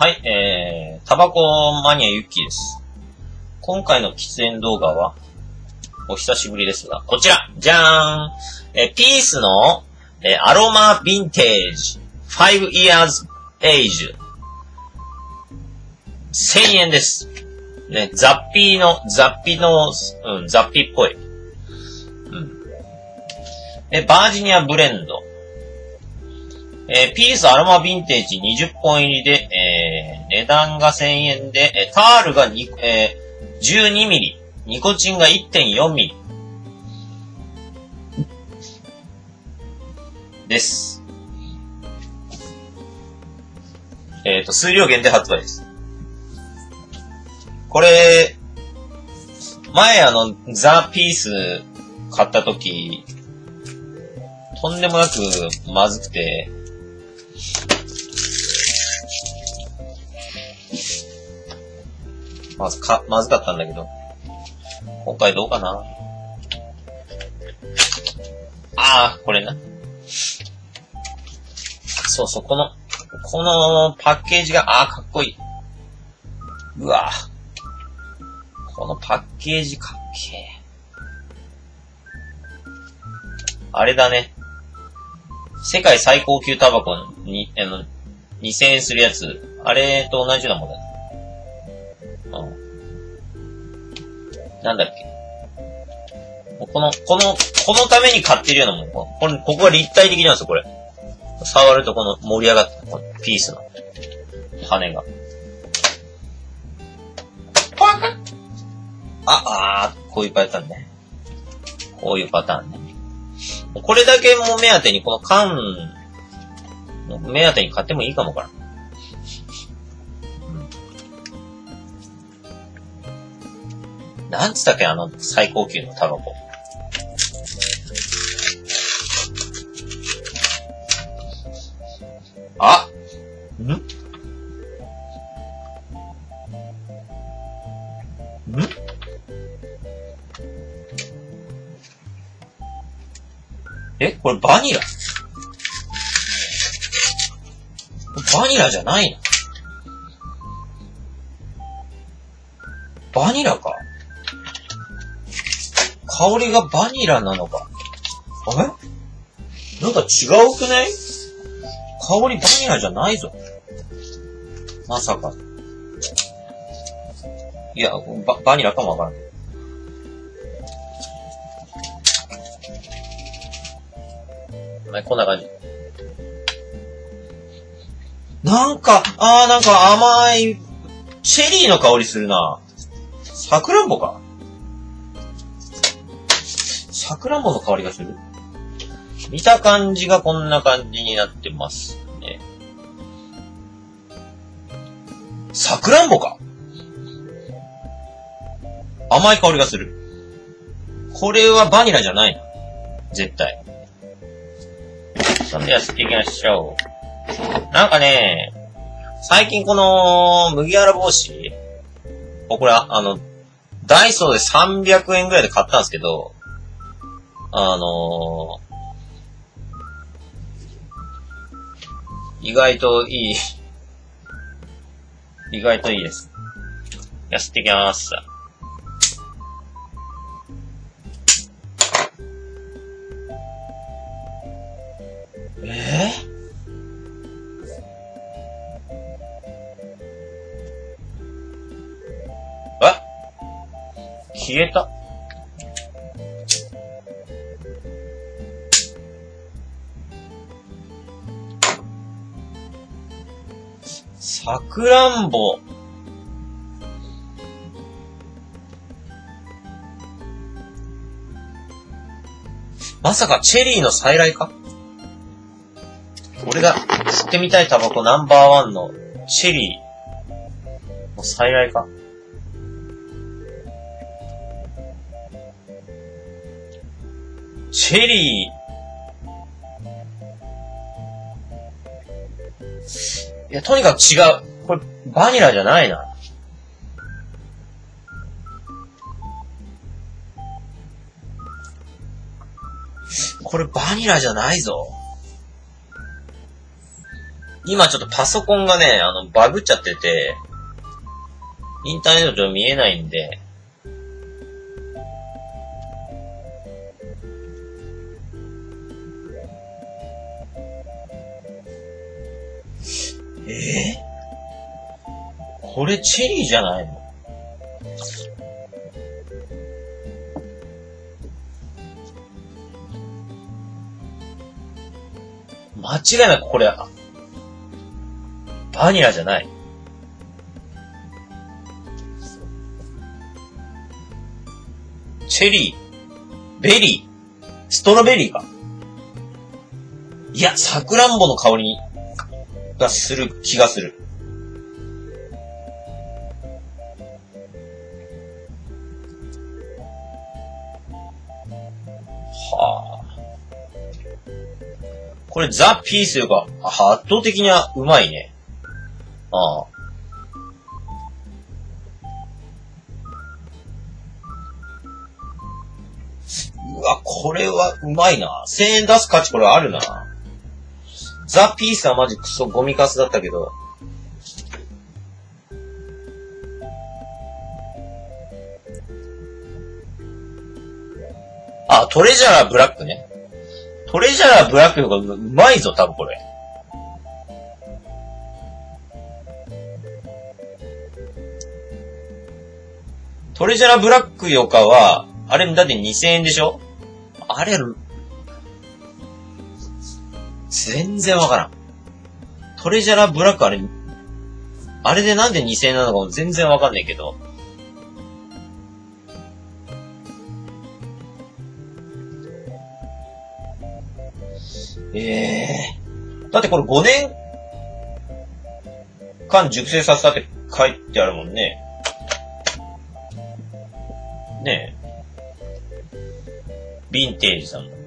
はい、えー、タバコマニアユッキーです。今回の喫煙動画は、お久しぶりですが、こちらじゃーんえー、ピースの、えーアロマヴィンテージ、5 years age。1000円です。ね、ザッピーの、ザッピの、うん、ザッピーっぽい。うん。で、バージニアブレンド。えーピースアロマヴィンテージ20本入りで、え値段が1000円で、えータールがに、えー12ミリ、ニコチンが1.4ミリ。です。えっ、と、数量限定発売です。これ、前あの、ザ・ピース買った時、とんでもなくまずくて、まずか、まずかったんだけど、今回どうかな？ああ、これな。そうそう、この、このパッケージが、ああ、かっこいい。うわこのパッケージかっけえ。あれだね。世界最高級タバコに、あの、2000円するやつ。あれと同じようなもんだね。なんだっけ。この、この、このために買ってるようなもん。ここれここが立体的なんですよ、これ。触るとこの盛り上がった、このピースの羽が。あ、あー、こういうパターンね。こういうパターンね。これだけも目当てに、この缶の目当てに買ってもいいかもから。なんつったっけ、あの、最高級のタバコ。あん？ん？えこれバニラ？バニラじゃないの？バニラか香りがバニラなのかあれ？なんか違うくない？香りバニラじゃないぞ。まさか。いや、ババニラかもわからん。はい、こんな感じ。なんか、あーなんか甘い、チェリーの香りするな。さくらんぼかさくらんぼの香りがする？見た感じがこんな感じになってますね。さくらんぼか甘い香りがする。これはバニラじゃない。絶対。さて、やっていきましょう。なんかね、最近この、麦わら帽子、これ、あの、ダイソーで300円ぐらいで買ったんですけど、あのー意外といい、意外といいです。やっていきます。えー、え消えたさくらんぼ。まさかチェリーの再来か？俺が吸ってみたいタバコナンバーワンのチェリーの再来かチェリー。いや、とにかく違う。これ、バニラじゃないな。これバニラじゃないぞ。今ちょっとパソコンがね、あの、バグっちゃってて、インターネット上見えないんで、えー、これチェリーじゃないの？間違いなくこれ、バニラじゃない？チェリー、ベリー、ストロベリーか？いや、サクランボの香りにがする気がする。はあ。これザ・ピースよか、圧倒的にはうまいね。ああ。うわ、これはうまいな。1000円出す価値これあるな。ザ・ピースはマジクソゴミカスだったけど。あ、トレジャーブラックね。トレジャーブラックの方がうまいぞ、多分これ。トレジャーブラックよかは、あれだって2000円でしょ？あれ、全然わからん。トレジャラブラックあれ、あれでなんで2000円なのかも全然わかんないけど。ええー、だってこれ5年間熟成させたって書いてあるもんね。ねえ。ヴィンテージさん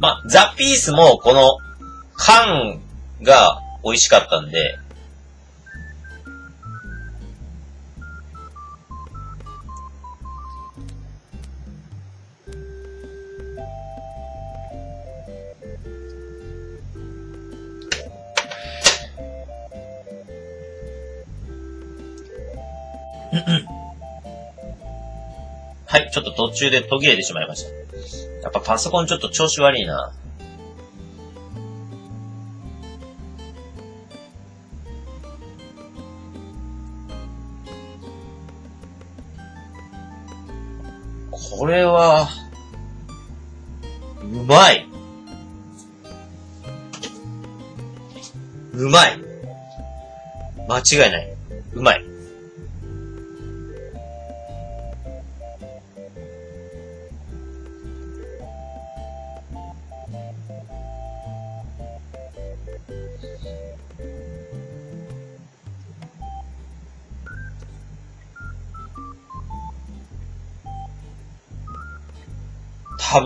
まあ、ザ・ピースもこの缶が美味しかったんで、はい、ちょっと途中で途切れてしまいました。やっぱパソコンちょっと調子悪いな。これは、うまい。うまい。間違いない。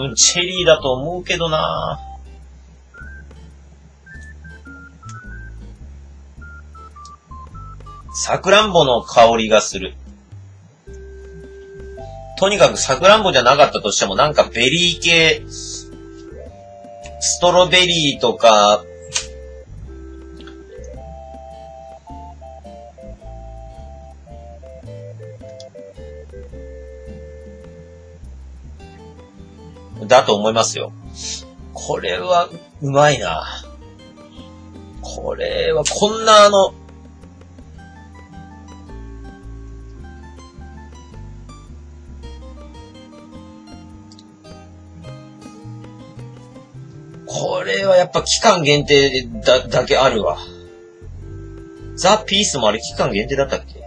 分チェリーだと思うけどなさくらんぼの香りがする。とにかくさくらんぼじゃなかったとしてもなんかベリー系、ストロベリーとか、だと思いますよ。これは、うまいな。これは、こんなあの、これはやっぱ期間限定だ、だけあるわ。ザ・ピースもあれ期間限定だったっけ？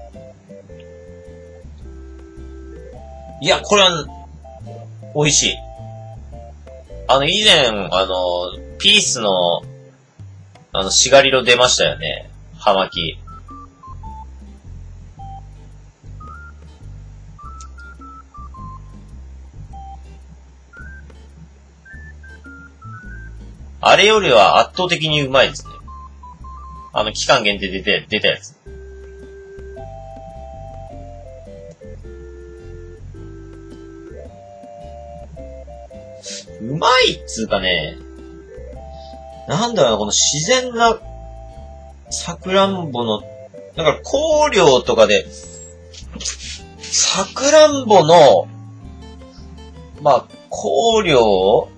いや、これは、美味しい。あの、以前、あの、ピースの、あの、シガリロ出ましたよね。葉巻。あれよりは圧倒的にうまいですね。あの、期間限定で出て、出たやつ。うまいっつうかね、なんだろうな、この自然な、さくらんぼの、だから香料とかで、さくらんぼの、まあ、香料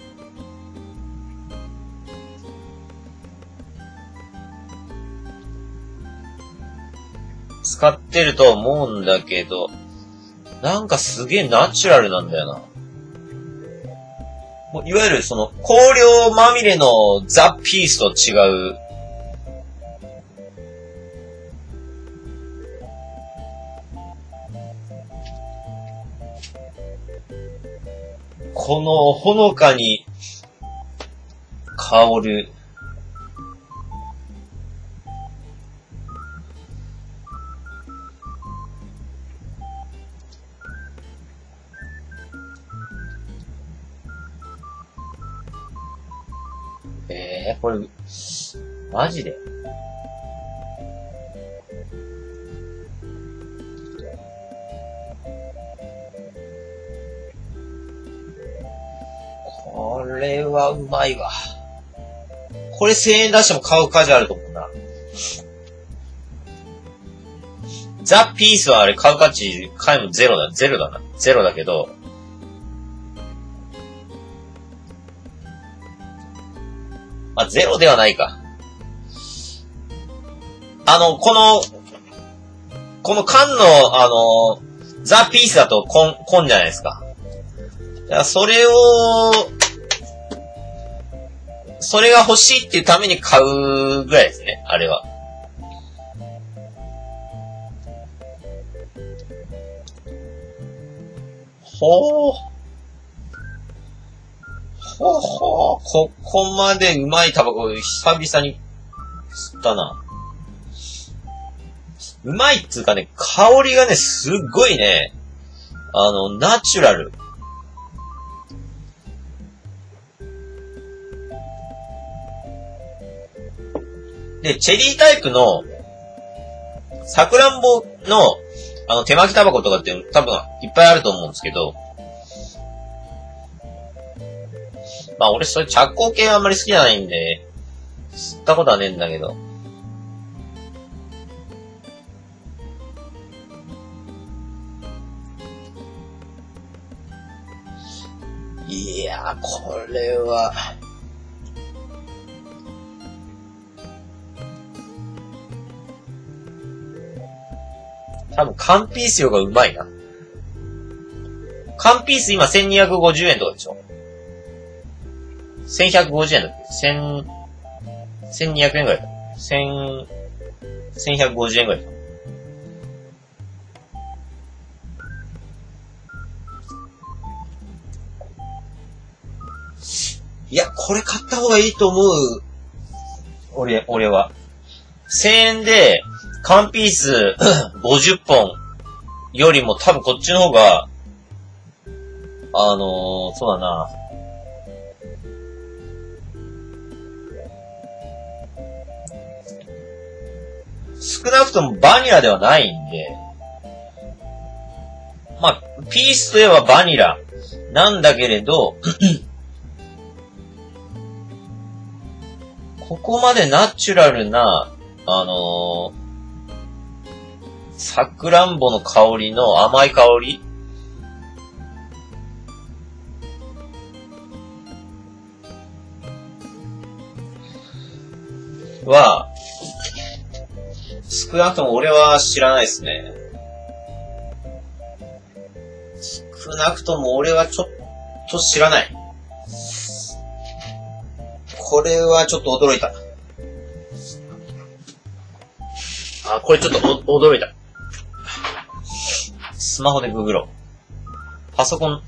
使ってると思うんだけど、なんかすげえナチュラルなんだよな。いわゆるその香料まみれのザ・ピースと違う。このほのかに香るこれ、マジでこれはうまいわ。これ1000円出しても買う価値あると思うな。ザ・ピースはあれ買う価値、買えもゼロだ、ゼロだな。ゼロだけど、まあ、ゼロではないか。あの、この、この缶の、あの、ザ・ピースだとコン、コンじゃないですか。だかそれを、それが欲しいっていうために買うぐらいですね、あれは。ほー。ほほここまでうまいタバコ久々に吸ったな。うまいっつうかね、香りがね、すっごいね、あの、ナチュラル。で、チェリータイプの、さくらんぼの、あの、手巻きタバコとかって多分いっぱいあると思うんですけど、まあ俺そういう着工系はあんまり好きじゃないんで、吸ったことはねえんだけど。いやー、これは、多分、缶ピース用がうまいな。缶ピース今1250円とかでしょ1150円だっけ ?1000、1200円ぐらいだ。1000、1150円ぐらいだ。いや、これ買った方がいいと思う。俺、俺は。1000円で、缶ピース 50本よりも多分こっちの方が、あのー、そうだな。少なくともバニラではないんで、まあ、ピースといえばバニラ。なんだけれど、ここまでナチュラルな、あのー、さくらんぼの香りの甘い香り。は、少なくとも俺は知らないですね。少なくとも俺はちょっと知らない。これはちょっと驚いた。あ、これちょっと驚いた。スマホでググろう。パソコン、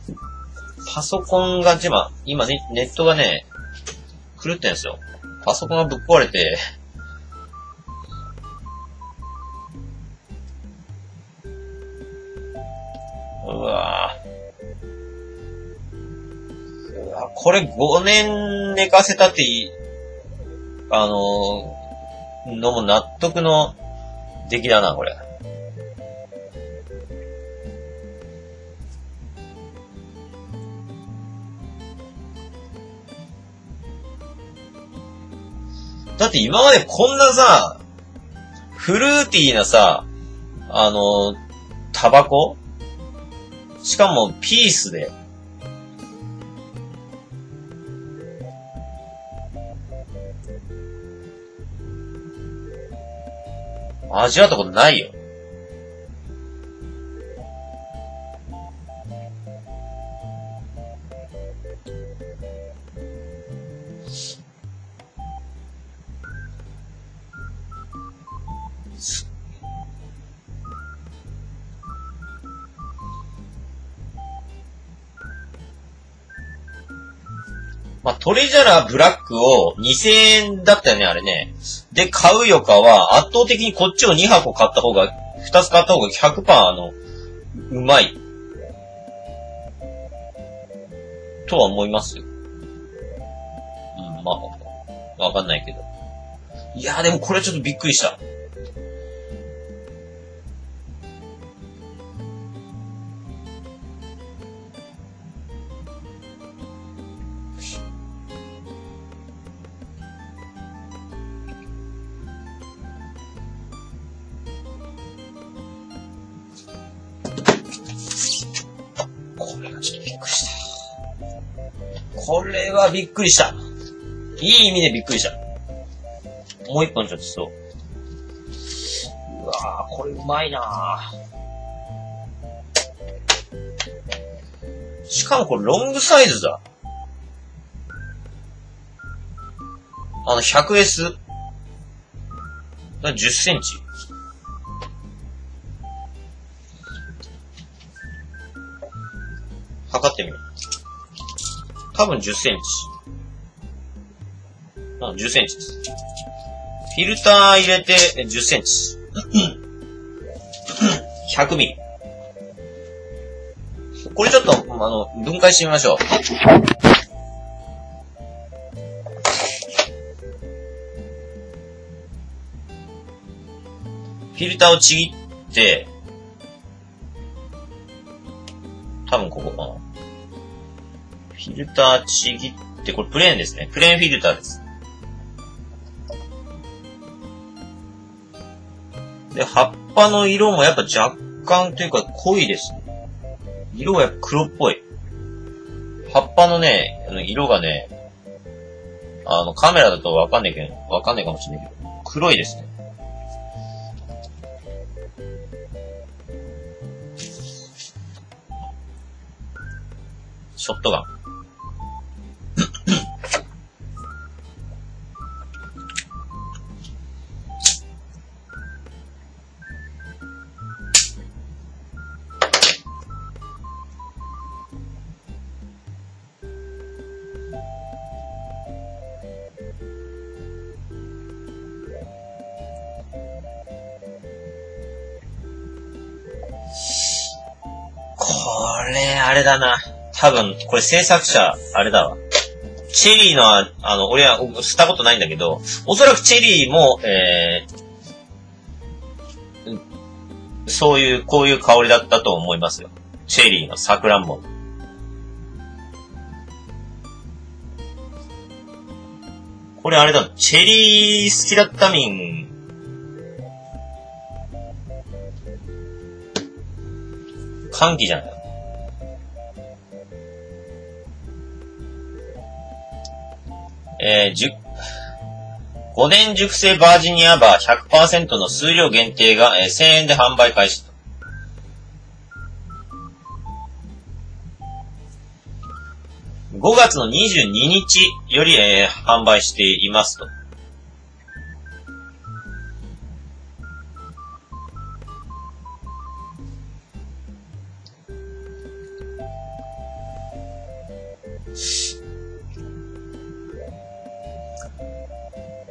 パソコンが今、今ね、ネットがね、狂ってんですよ。パソコンがぶっ壊れて、これ5年寝かせたっていい、あの、のも納得の出来だな、これ。だって今までこんなさ、フルーティーなさ、あの、タバコ？しかもピースで。味わったことないよ。まあ、トレジャラブラックを2000円だったよね、あれね。で、買うよかは、圧倒的にこっちを2箱買った方が、2つ買った方が100%あの、うまい。とは思いますよ。うん、まあ、わかんないけど。いやーでもこれちょっとびっくりした。びっくりした。いい意味でびっくりした。もう一本ちょっとそう。うわぁ、これうまいなしかもこれロングサイズだ。あの 100S。10センチ？測ってみよう。多分10センチ。うん、10センチです。フィルター入れて10センチ。100ミリ。これちょっと、あの、分解してみましょう。フィルターをちぎって、多分ここかな。フィルターちぎって、これプレーンですね。プレーンフィルターです。で、葉っぱの色もやっぱ若干というか濃いですね。色がやっぱ黒っぽい。葉っぱのね、色がね、あの、カメラだとわかんないけど、わかんないかもしれないけど、黒いですね。ショットガン。だな。多分、これ制作者、あれだわ。チェリーの、あの、俺は吸ったことないんだけど、おそらくチェリーも、えー、そういう、こういう香りだったと思いますよ。チェリーのサクランボ。これあれだ、チェリー好きだったみん。歓喜じゃないえー、じゅ、5年熟成バージニアバー100%の数量限定が、えー、1000円で販売開始と。5月の22日より、えー、販売していますと。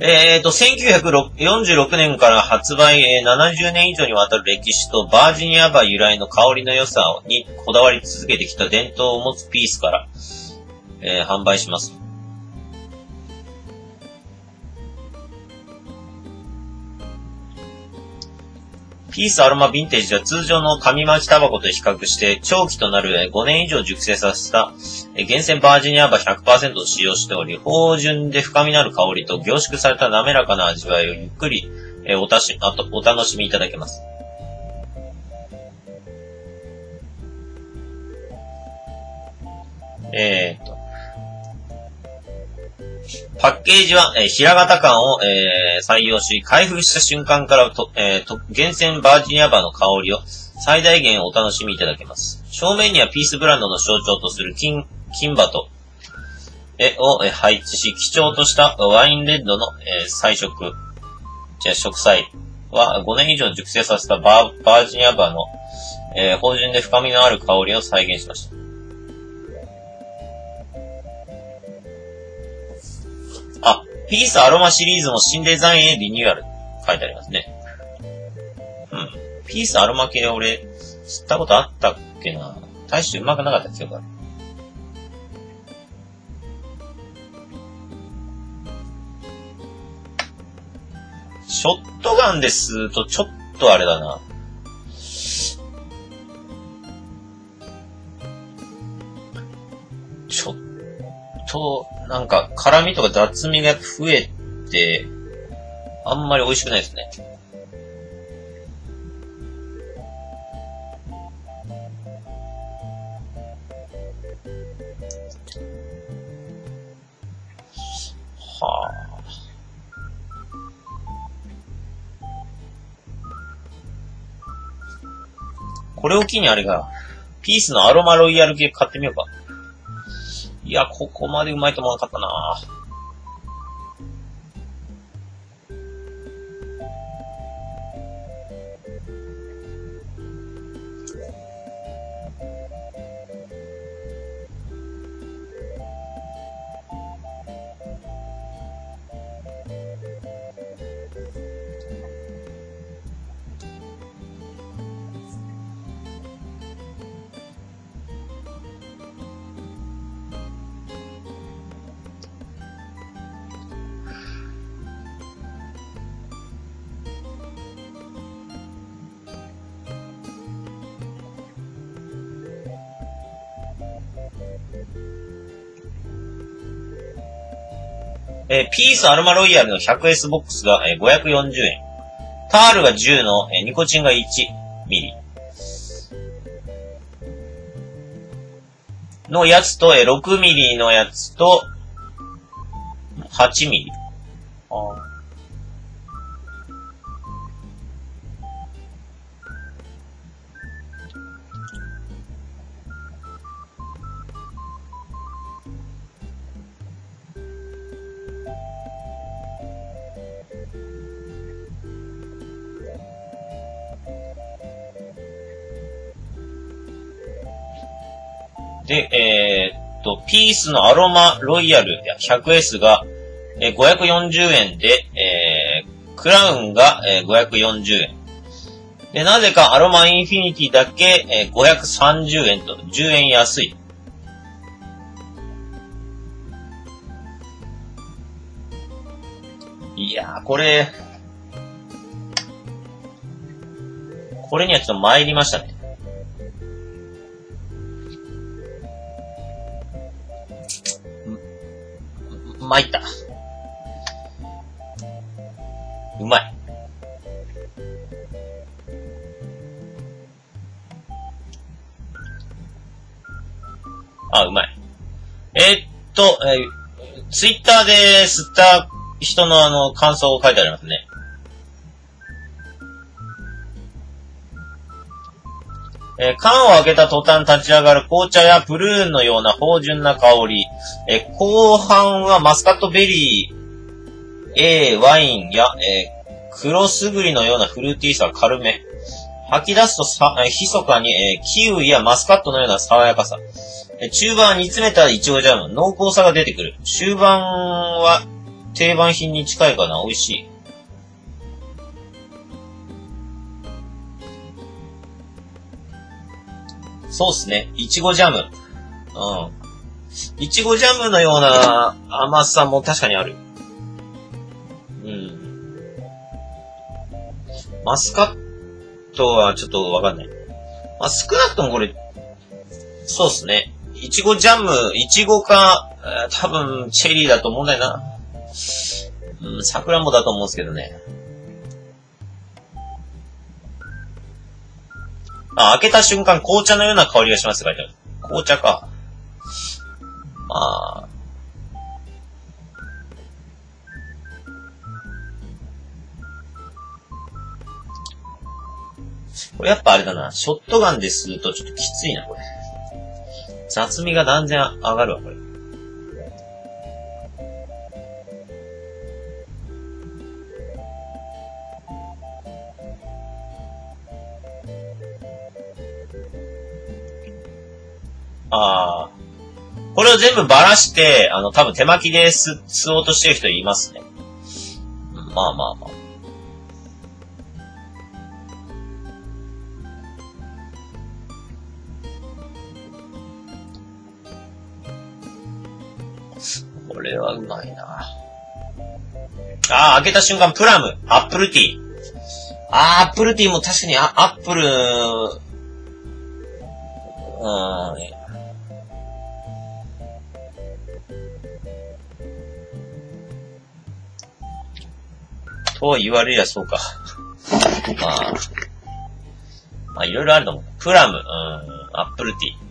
えっ、ー、と、1946年から発売、えー、70年以上にわたる歴史とバージニアバ由来の香りの良さにこだわり続けてきた伝統を持つピースから、えー、販売します。ピースアロマヴィンテージは通常の紙巻きタバコと比較して長期となる5年以上熟成させた厳選バージニアバ100%を使用しており、芳醇で深みのある香りと凝縮された滑らかな味わいをゆっくりおたしあとお楽しみいただけます。えー、っと。パッケージは、えー、平型感を、えー、採用し、開封した瞬間からと、えー、と、厳選バージニアバーの香りを最大限お楽しみいただけます。正面にはピースブランドの象徴とする金、金バト、え、を、え配置し、貴重としたワインレッドの、え彩色、じゃ、植栽は5年以上熟成させたバーバージニアバーの、えー、芳醇で深みのある香りを再現しました。ピースアロマシリーズも新デザインへリニューアル。書いてありますね。うん。ピースアロマ系俺、知ったことあったっけな大してうまくなかったですよ、これ。ショットガンですと、ちょっとあれだな。ちょっと、なんか、辛味とか雑味が増えて、あんまり美味しくないですね。はあ。これを機にあれが、ピースのアロマロイヤル系買ってみようか。いや、ここまでうまいと思わなかったな。えー、ピースアルマロイヤルの 100S ボックスが、えー、540円。タールが10の、えー、ニコチンが1ミリ。のやつと、えー、6ミリのやつと、8ミリ。あで、えー、っと、ピースのアロマロイヤル 100S が、えー、540円で、えー、クラウンが、えー、540円。で、なぜかアロマインフィニティだけ、えー、530円と10円安い。いやー、これ、これにはちょっと参りましたね。参った。うまい。あ、うまい。えー、っと、えー、ツイッターで吸った人のあの、感想を書いてありますね。えー、缶を開けた途端立ち上がる紅茶やプルーンのような芳醇な香り。えー、後半はマスカットベリー、え、ワインや、えー、黒すぐりのようなフルーティーさ軽め。吐き出すとさ、えー、密かに、えー、キウイやマスカットのような爽やかさ。えー、中盤は煮詰めたイチゴジャム、濃厚さが出てくる。終盤は定番品に近いかな、美味しい。そうっすね。いちごジャム。うん。いちごジャムのような甘さも確かにある。うん。マスカッとはちょっとわかんない。まあ、少なくともこれ、そうっすね。いちごジャム、いちごか、多分、チェリーだと思うんだよな。うん、桜もだと思うんですけどね。あ、開けた瞬間紅茶のような香りがしますって書いてある。紅茶か。まあ。これやっぱあれだな。ショットガンでするとちょっときついな、これ。雑味が断然上がるわ、これ。ああ。これを全部ばらして、あの、多分手巻きで吸吸おうとしてる人いますね。まあまあまあ。これはうまいな。ああ、開けた瞬間プラム、アップルティー。あー、アップルティーも確かにあアップル、そう言われりゃそうか。まあ、まあいろいろあると思う。プラム、うん、アップルティー。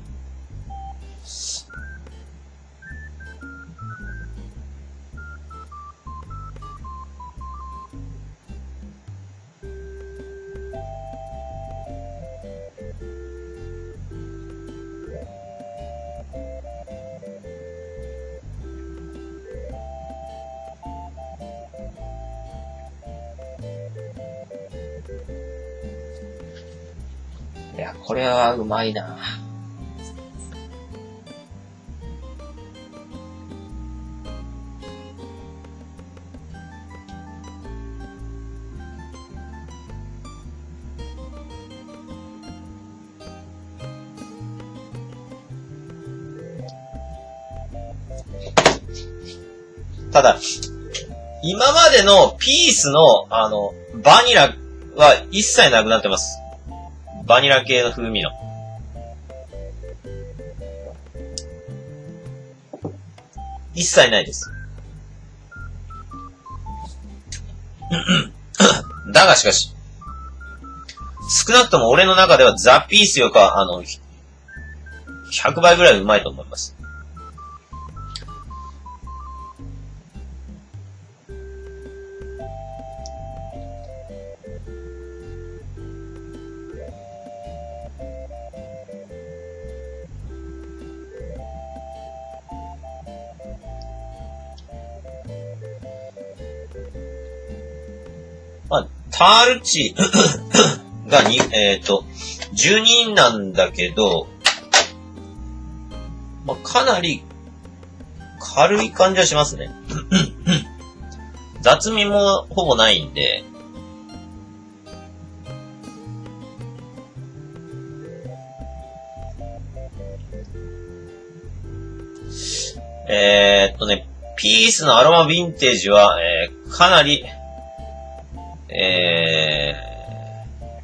まいな。ただ、今までのピースの、あの、バニラは一切なくなってます。バニラ系の風味の。一切ないです。だがしかし、少なくとも俺の中ではザ・ピースよか、あの、100倍ぐらいうまいと思います。タール値 がに、えっ、と、12なんだけど、まあ、かなり軽い感じはしますね。雑味もほぼないんで、えーっとね、ピースのアロマヴィンテージは、えーかなり、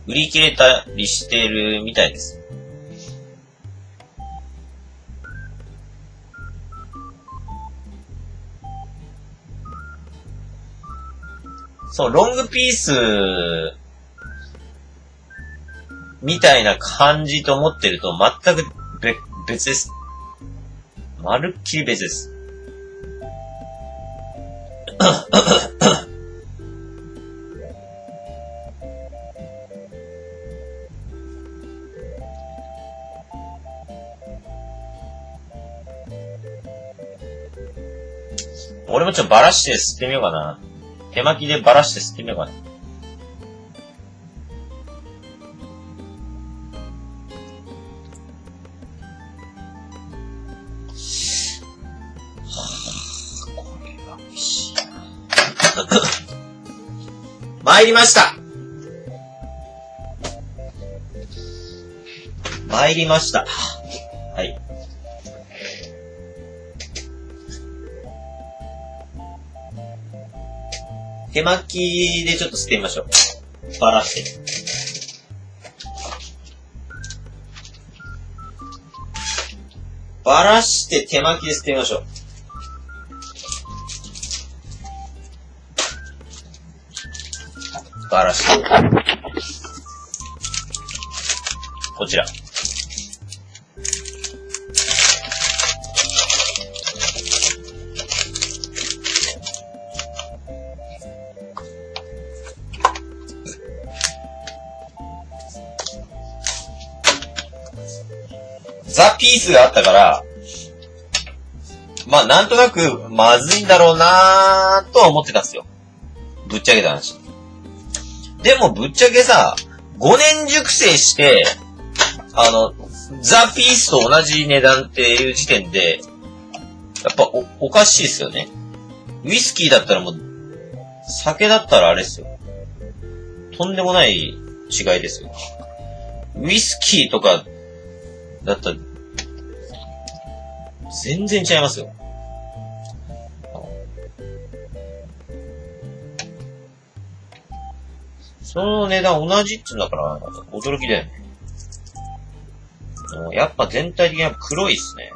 売り切れたりしてるみたいです。そう、ロングピース、みたいな感じと思ってると全く別別です。まるっきり別です。ょっとバラして吸ってみようかな。手巻きでバラして吸ってみようかな。これは美味しいな。参りました参りました。手巻きでちょっと吸ってみましょう。バラして。バラして手巻きで吸ってみましょう。バラして。こちら。ザ・ピースがあったから、まあなんとなくまずいんだろうなーとは思ってたんですよ。ぶっちゃけた話。でもぶっちゃけさ、5年熟成して、あの、ザ・ピースと同じ値段っていう時点で、やっぱお、おかしいですよね。ウイスキーだったらもう、酒だったらあれですよ。とんでもない違いですよ。ウイスキーとか、だったら、全然違いますよ。その値段同じっつうんだから、驚きだよね。やっぱ全体的には黒いっすね。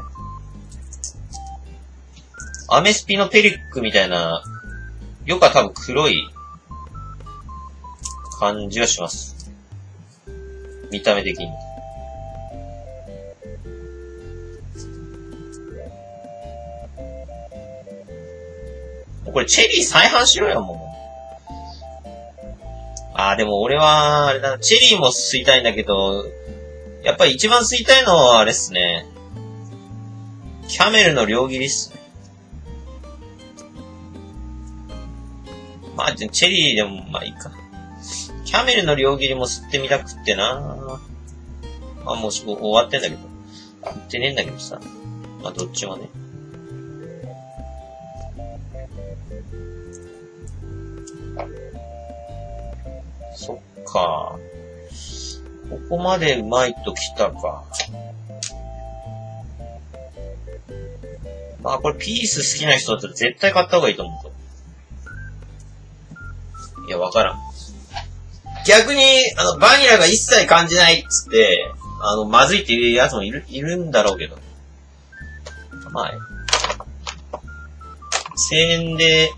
アメスピのペリックみたいな、よくは多分黒い感じがします。見た目的に。これチェリー再販しろよ、もう。ああ、でも俺は、あれだ、チェリーも吸いたいんだけど、やっぱり一番吸いたいのはあれっすね。キャメルの両切りっすね。まあ、チェリーでも、まあいいか。キャメルの両切りも吸ってみたくってなまあもう終わってんだけど。吸ってねえんだけどさ。まあどっちもね。か。ここまでうまいときたか。まあこれピース好きな人だったら絶対買った方がいいと思う。いや、わからん。逆に、あの、バニラが一切感じないっつって、あの、まずいっていうやつもいる、いるんだろうけど。まあ、1000円で、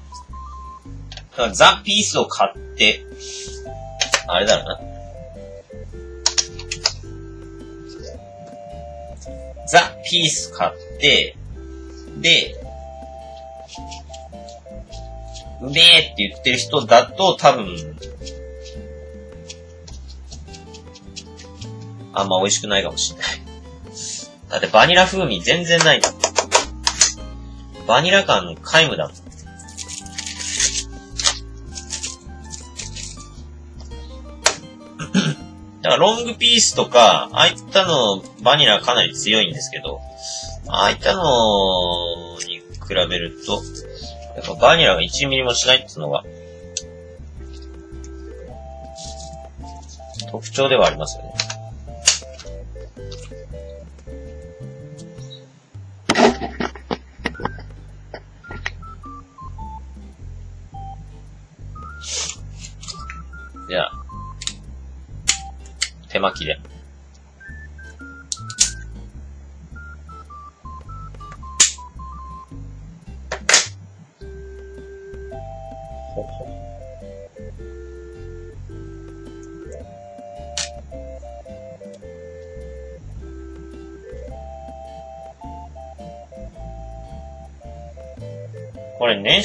ザ・ピースを買って、あれだろうな。ザ・ピース買って、で、うめえって言ってる人だと多分、あんま美味しくないかもしんない。だってバニラ風味全然ないんだ。バニラ感の皆無だもん。ロングピースとか、ああいったの、バニラかなり強いんですけど、ああいったのに比べると、やっぱバニラが1ミリもしないっていうのが、特徴ではありますよね。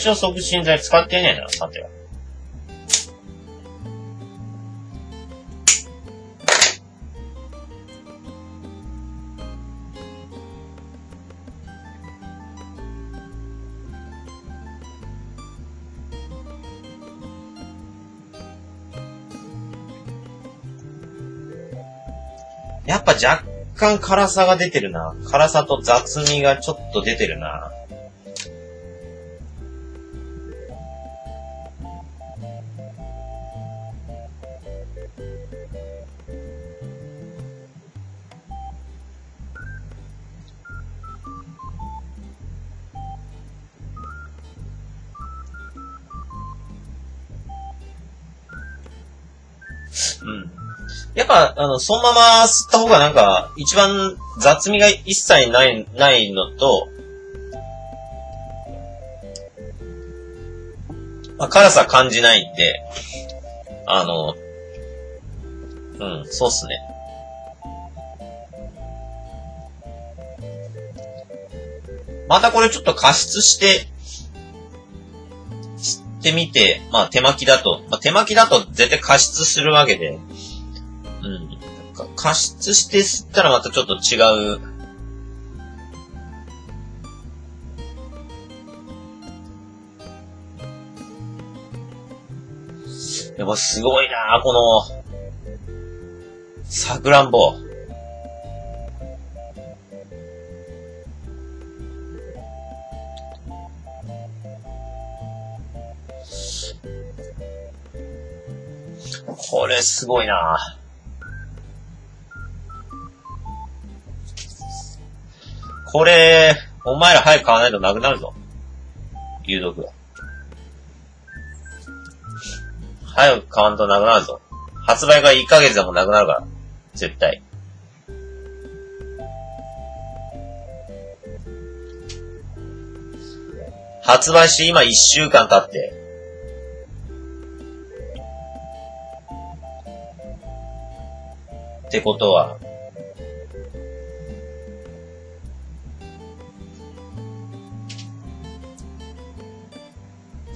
これ燃焼促進剤使ってねえな、さては。やっぱ若干辛さが出てるな。辛さと雑味がちょっと出てるな。ぱ、あの、そのまま吸った方がなんか、一番雑味が一切ない、ないのと、まあ、辛さ感じないんで、あの、うん、そうっすね。またこれちょっと加湿して、してみて、まあ手巻きだと、まあ、手巻きだと絶対加湿するわけで、うん。加湿して吸ったらまたちょっと違う、やっぱすごいなこの、さくらんぼ。これすごいなこれ、お前ら早く買わないとなくなるぞ。有毒が。早く買わんとなくなるぞ。発売が1ヶ月でもなくなるから。絶対。発売して今1週間経って、ってことは、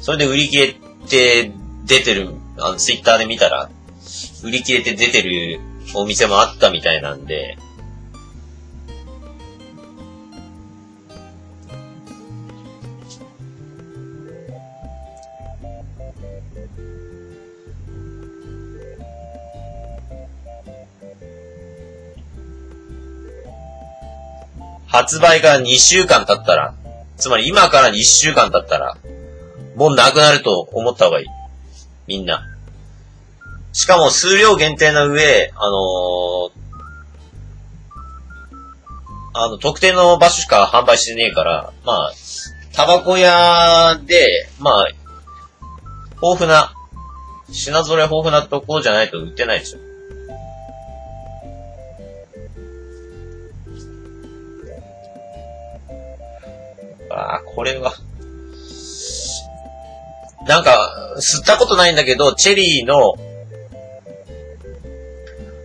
それで売り切れて出てる、あの、ツイッターで見たら、売り切れて出てるお店もあったみたいなんで、発売が2週間経ったら、つまり今から1週間経ったら、もうなくなると思った方がいい。みんな。しかも数量限定の上、あのー、あの、特定の場所しか販売してねえから、まあ、タバコ屋で、まあ、豊富な、品揃え豊富なところじゃないと売ってないですよ。ああ、これは。なんか、吸ったことないんだけど、チェリーの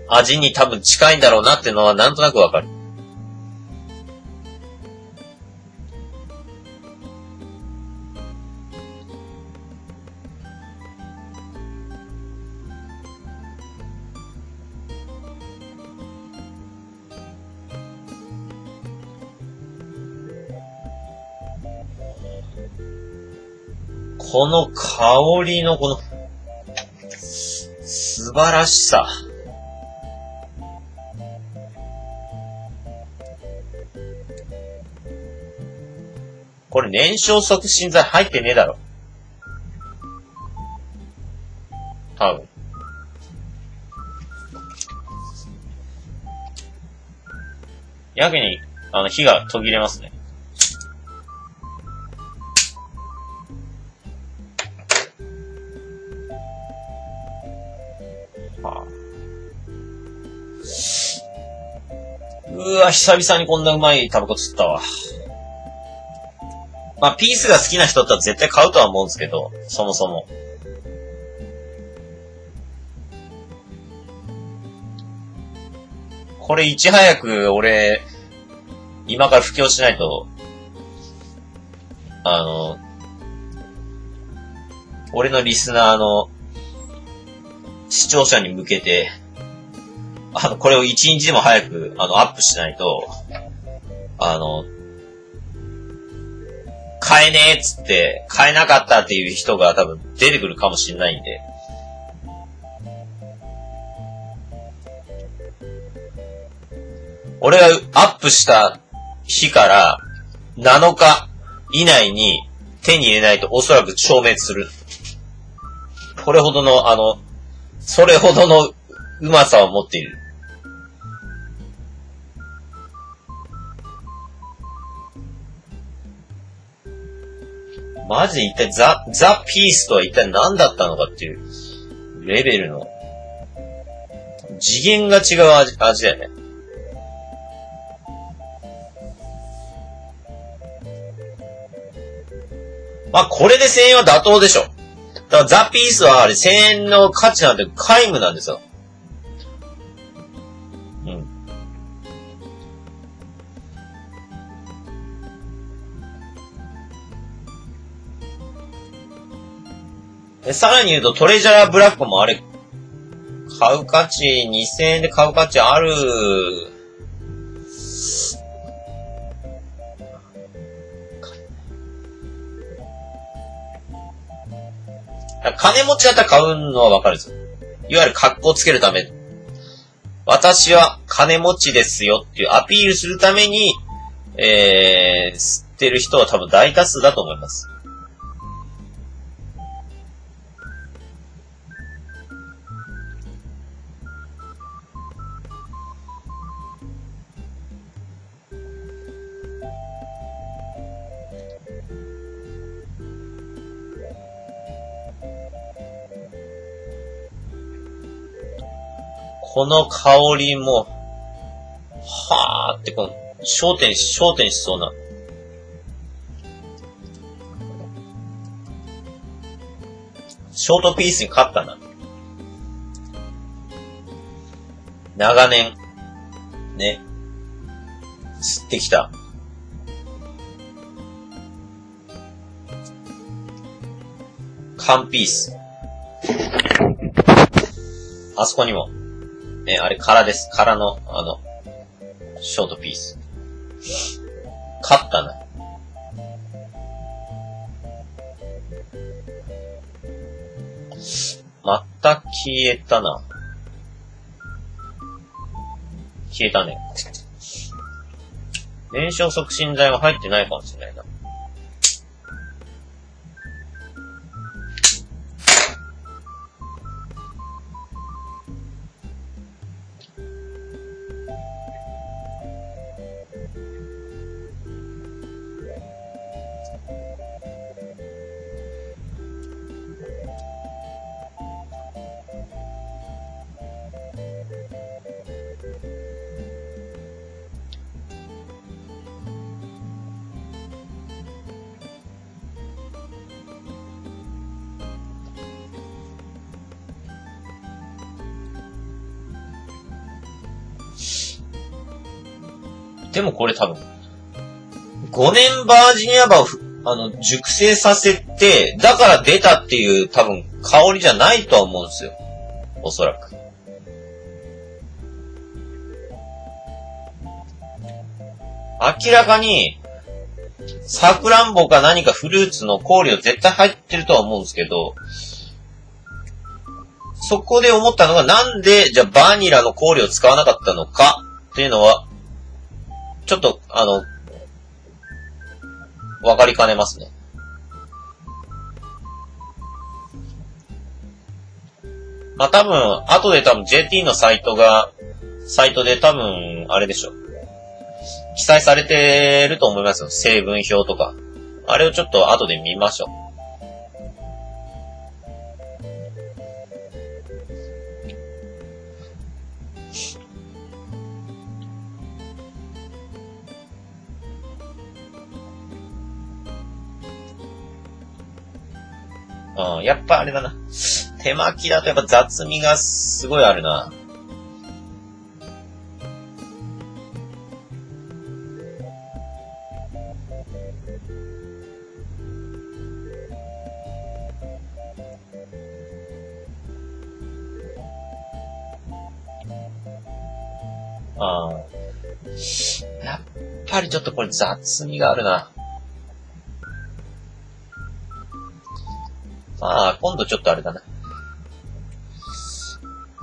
味に多分近いんだろうなっていうのはなんとなくわかる。この香りのこの、素晴らしさ。これ燃焼促進剤入ってねえだろ。多分。やけに、あの、火が途切れますね。久々にこんなうまいタバコ吸ったわ。まあ、ピースが好きな人だったら絶対買うとは思うんですけど、そもそも。これいち早く俺、今から布教しないと、あの、俺のリスナーの視聴者に向けて、あの、これを一日でも早く、あの、アップしないと、あの、買えねえっつって、買えなかったっていう人が多分出てくるかもしれないんで。俺がアップした日から7日以内に手に入れないとおそらく消滅する。これほどの、あの、それほどのうまさを持っている。マジで一体ザ、ザ・ピースとは一体何だったのかっていう、レベルの、次元が違う味味だよね。まあ、これで1000円は妥当でしょ。だからザ・ピースはあれ1000円の価値なんて皆無なんですよ。で、さらに言うとトレジャーブラックもあれ、買う価値、2000円で買う価値ある金持ちだったら買うのはわかるんですよ。いわゆる格好つけるため。私は金持ちですよっていうアピールするために、えー、吸ってる人は多分大多数だと思います。この香りも、はーってこの、焦点、焦点しそうな。ショートピースに勝ったな。長年、ね、吸ってきた。缶ピース。あそこにも。ね、あれ、空です。空の、あの、ショートピース。勝ったな。また消えたな。消えたね。燃焼促進剤は入ってないかもしれないな。でもこれ多分、5年バージニアバをあの、熟成させて、だから出たっていう多分香りじゃないとは思うんですよ。おそらく。明らかに、サクランボか何かフルーツの香料絶対入ってるとは思うんですけど、そこで思ったのがなんで、じゃあバニラの香料を使わなかったのかっていうのは、ちょっと、あの、わかりかねますね。まあ多分、後で多分 JT のサイトが、サイトで多分、あれでしょ。記載されてると思いますよ。成分表とか。あれをちょっと後で見ましょう。うん、やっぱあれだな。手巻きだとやっぱ雑味がすごいあるな。ああ。やっぱりちょっとこれ雑味があるな。まあ、今度ちょっとあれだな。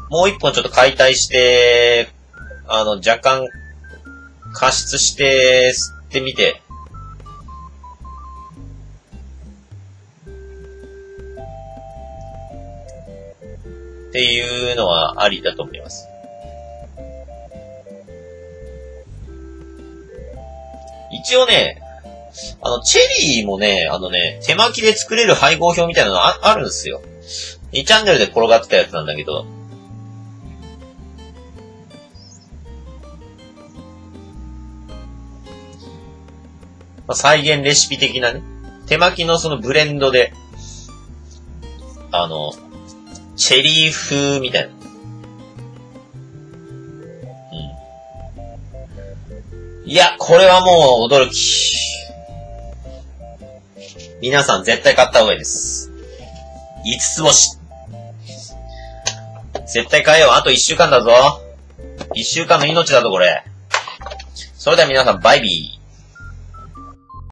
もう一本ちょっと解体して、あの、若干、加湿して、吸ってみて。っていうのはありだと思います。一応ね、あの、チェリーもね、あのね、手巻きで作れる配合表みたいなのああるんですよ。2チャンネルで転がってたやつなんだけど。まあ、再現レシピ的なね、手巻きのそのブレンドで、あの、チェリー風みたいな。うん。いや、これはもう驚き。皆さん絶対買った方がいいです。5つ星。絶対買えよ。あと1週間だぞ。1週間の命だぞ、これ。それでは皆さん、バイビー。